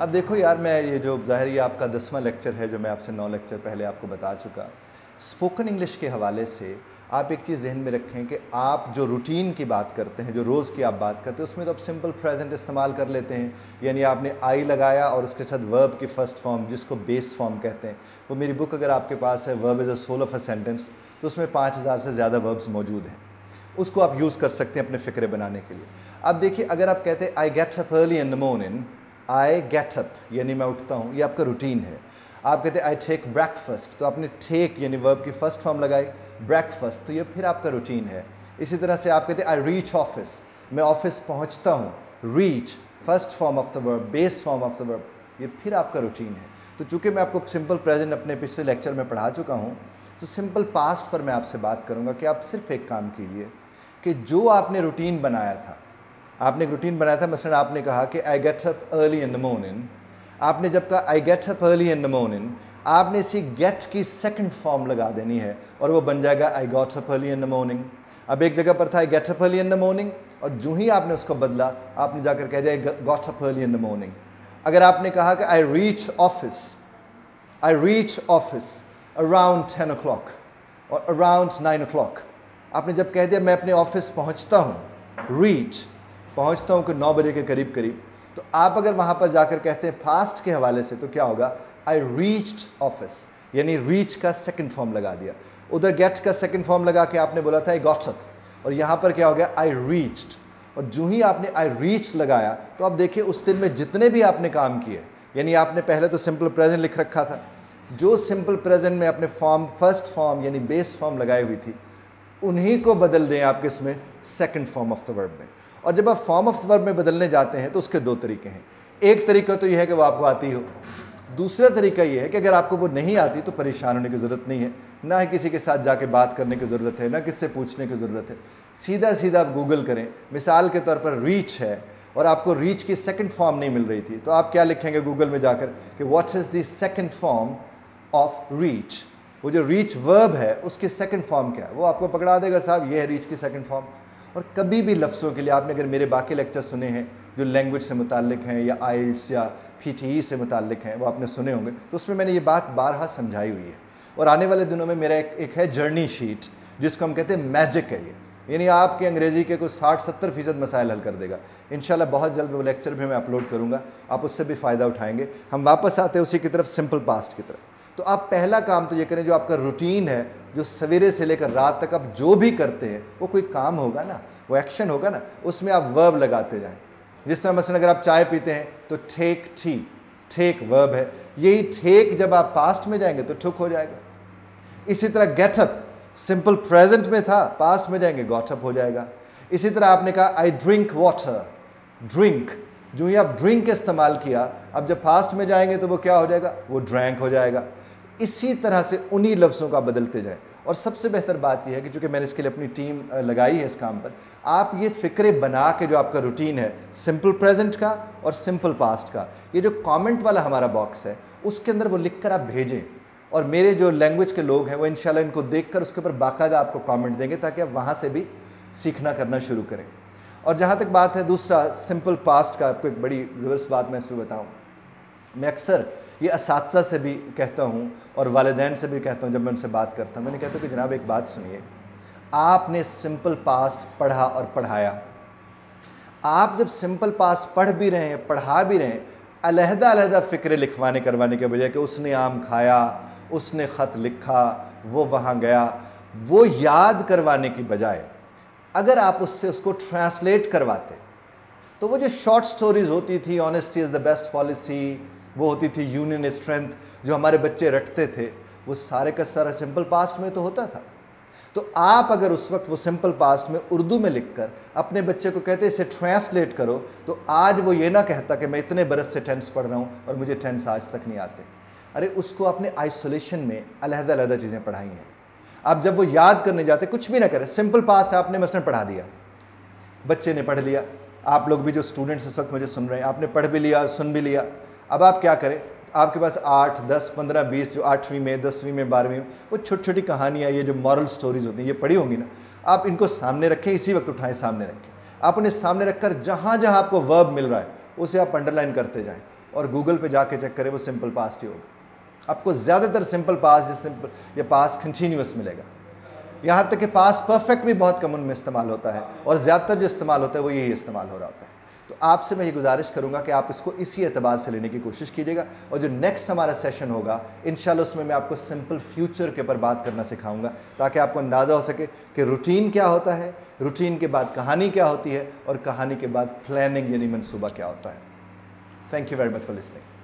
अब देखो यार, मैं ये जो ज़ाहिर ये आपका दसवां लेक्चर है, जो मैं आपसे नौ लेक्चर पहले आपको बता चुका। स्पोकन इंग्लिश के हवाले से आप एक चीज़ जहन में रखें कि आप जो रूटीन की बात करते हैं, जो रोज़ की आप बात करते हैं, उसमें तो आप सिंपल प्रेजेंट इस्तेमाल कर लेते हैं। यानी आपने आई लगाया और उसके साथ वर्ब की फ़र्स्ट फॉर्म जिसको बेस फॉर्म कहते हैं, वो मेरी बुक अगर आपके पास है verb is a soul of a sentence तो उसमें पाँच हज़ार से ज़्यादा वर्ब्स मौजूद हैं। उसको आप यूज़ कर सकते हैं अपने फ़िक्रे बनाने के लिए। अब देखिए, अगर आप कहते हैं I get up early in the morning I get up यानी मैं उठता हूँ, ये आपका रूटीन है। आप कहते आई टेक ब्रेकफास्ट तो आपने टेक यानी वर्ब की फ़र्स्ट फॉर्म लगाई ब्रेकफास्ट तो ये फिर आपका रूटीन है। इसी तरह से आप कहते आई रीच ऑफ़िस मैं ऑफ़िस पहुँचता हूँ reach first form of the verb base form of the verb ये फिर आपका रूटीन है। तो चूँकि मैं आपको सिंपल प्रेजेंट अपने पिछले लेक्चर में पढ़ा चुका हूँ तो सिंपल पास्ट पर मैं आपसे बात करूँगा कि आप सिर्फ़ एक काम कीजिए कि जो आपने रूटीन बनाया था आपने एक रूटीन बनाया था, मसलन आपने कहा कि I get up early in the morning आपने जब कहा I get up early in the morning आपने इसी गेट की सेकंड फॉर्म लगा देनी है और वो बन जाएगा I got up early in the morning अब एक जगह पर था I get up early in the morning और जो ही आपने उसको बदला, आपने जाकर कह दिया I got up early in the morning अगर आपने कहा कि I reach office I reach office around ten o'clock और अराउंड नाइन ओ क्लॉक आपने जब कह दिया, मैं अपने ऑफ़िस पहुँचता हूँ रीच पहुँचता हूँ कि नौ बजे के करीब करीब। तो आप अगर वहाँ पर जाकर कहते हैं फास्ट के हवाले से तो क्या होगा? आई रीच्ड ऑफ़िस यानी रीच का सेकंड फॉर्म लगा दिया। उधर गेट का सेकंड फॉर्म लगा के आपने बोला था आई गॉट्सअप और यहाँ पर क्या हो गया? आई रीच्ड और जो ही आपने आई रीच लगाया तो आप देखिए उस दिन में जितने भी आपने काम किए, यानी आपने पहले तो सिंपल प्रेजेंट लिख रखा था, जो सिंपल प्रेजेंट में अपने फॉर्म फ़र्स्ट फॉर्म यानी बेस फॉर्म लगाई हुई थी, उन्हीं को बदल दें आप किसमें second form of the verb में। और जब आप फॉर्म ऑफ़ वर्ब में बदलने जाते हैं तो उसके दो तरीके हैं। एक तरीका तो यह है कि वो आपको आती हो। दूसरा तरीका ये है कि अगर आपको वो नहीं आती तो परेशान होने की ज़रूरत नहीं है। ना ही किसी के साथ जाके बात करने की ज़रूरत है, ना किससे पूछने की ज़रूरत है। सीधा सीधा आप गूगल करें। मिसाल के तौर पर रीच है और आपको रीच की सेकंड फॉर्म नहीं मिल रही थी तो आप क्या लिखेंगे गूगल में जाकर कि what's is the second form of reach वो जो रीच वर्ब है, उसकी सेकंड फॉर्म क्या है? वो आपको पकड़ा देगा साहब, ये है रीच की सेकंड फॉर्म और कभी भी लफ्ज़ों के लिए आपने अगर मेरे बाकी लेक्चर सुने हैं जो लैंग्वेज से मुतक हैं या आइल्स या पी से मुतक हैं वो आपने सुने होंगे तो उसमें मैंने ये बात बारहा समझाई हुई है। और आने वाले दिनों में मेरा एक, एक है जर्नी शीट जिसको हम कहते हैं मैजिक है ये। यानी आपके अंग्रेज़ी के कुछ साठ सत्तर फ़ीसद मसाइल हल कर देगा। इन बहुत जल्द वो लेक्चर भी मैं अपलोड करूँगा आप उससे भी फ़ायदा उठाएँगे। हम वापस आते हैं उसी की तरफ़ सिंपल पास्ट की तरफ़। तो आप पहला काम तो ये करें, जो आपका रूटीन है, जो सवेरे से लेकर रात तक आप जो भी करते हैं, वो कोई काम होगा ना, वो एक्शन होगा ना, उसमें आप वर्ब लगाते जाएँ। जिस तरह मसलन अगर आप चाय पीते हैं तो ठेक ठी ठेक वर्ब है। यही ठेक जब आप पास्ट में जाएँगे तो ठुक हो जाएगा। इसी तरह गेटअप सिंपल प्रेजेंट में था पास्ट में जाएँगे गॉटअप हो जाएगा। इसी तरह आपने कहा आई ड्रिंक वाटर ड्रिंक जो ही आप ड्रिंक इस्तेमाल किया, अब जब पास्ट में जाएँगे तो वो क्या हो जाएगा? वो ड्रैंक हो जाएगा। इसी तरह से उन्हीं लफ्ज़ों का बदलते जाए। और सबसे बेहतर बात यह है कि चूँकि मैंने इसके लिए अपनी टीम लगाई है इस काम पर, आप ये फ़िक्रे बना के जो आपका रूटीन है, सिंपल प्रेजेंट का और सिंपल पास्ट का, ये जो कमेंट वाला हमारा बॉक्स है, उसके अंदर वो लिख कर आप भेजें। और मेरे जो लैंग्वेज के लोग हैं, वो इन इनको देख कर उसके ऊपर बाकायदा आपको कॉमेंट देंगे ताकि आप वहाँ से भी सीखना करना शुरू करें। और जहाँ तक बात है दूसरा सिंपल पास्ट का, आपको एक बड़ी ज़बरदस्त बात मैं इस पर बताऊँ। मैं अक्सर ये इस से भी कहता हूँ और वालदेन से भी कहता हूँ जब मैं उनसे बात करता हूँ। मैंने कहता हूँ कि जनाब, एक बात सुनिए। आपने सिंपल पास्ट पढ़ा और पढ़ाया। आप जब सिंपल पास्ट पढ़ भी रहे हैं, पढ़ा भी रहे हैं अलहदा अलहदा फ़िक्र लिखवाने करवाने के बजाय कि उसने आम खाया, उसने ख़त लिखा, वो वहाँ गया, वो याद करवाने की बजाय अगर आप उससे उसको ट्रांसलेट करवाते तो वो जो शॉर्ट स्टोरीज होती थी honesty is the best policy वो होती थी यूनियन स्ट्रेंथ जो हमारे बच्चे रटते थे, वो सारे का सारा सिंपल पास्ट में तो होता था। तो आप अगर उस वक्त वो सिंपल पास्ट में उर्दू में लिखकर अपने बच्चे को कहते इसे ट्रांसलेट करो तो आज वो ये ना कहता कि मैं इतने बरस से टेंस पढ़ रहा हूँ और मुझे टेंस आज तक नहीं आते। अरे, उसको अपने आइसोलेशन में अलहदा अलहदा चीज़ें पढ़ाई हैं। आप जब वो याद करने जाते, कुछ भी ना करें सिंपल पास्ट आपने मसलन पढ़ा दिया। बच्चे ने पढ़ लिया। आप लोग भी जो स्टूडेंट्स इस वक्त मुझे सुन रहे हैं, आपने पढ़ भी लिया, सुन भी लिया। अब आप क्या करें? आपके पास आठ, दस, पंद्रह, बीस, जो आठवीं में, दसवीं में, बारहवीं में, वो छोटी छोटी कहानियाँ, ये जो मॉरल स्टोरीज होती हैं, ये पढ़ी होंगी ना, आप इनको सामने रखें, इसी वक्त उठाएँ सामने रखें। आप उन्हें सामने रखकर जहाँ जहाँ आपको वर्ब मिल रहा है, उसे आप अंडरलाइन करते जाएँ और गूगल पर जाके चेक करें, वो सिंपल पास्ट ही होगा। आपको ज़्यादातर सिंपल पास या सिंपल या पास कंटिन्यूस मिलेगा। यहाँ तक कि पास परफेक्ट भी बहुत कम उनमें इस्तेमाल होता है और ज़्यादातर जो इस्तेमाल होता है, वो यही इस्तेमाल हो रहा होता है। आपसे मैं ये गुजारिश करूँगा कि आप इसको इसी एतबार से लेने की कोशिश कीजिएगा और जो नेक्स्ट हमारा सेशन होगा इन उसमें मैं आपको सिंपल फ्यूचर के ऊपर बात करना सिखाऊँगा, ताकि आपको अंदाज़ा हो सके कि रूटीन क्या होता है रूटीन के बाद कहानी क्या होती है और कहानी के बाद प्लानिंग यानी मनसूबा क्या होता है। Thank you very much for listening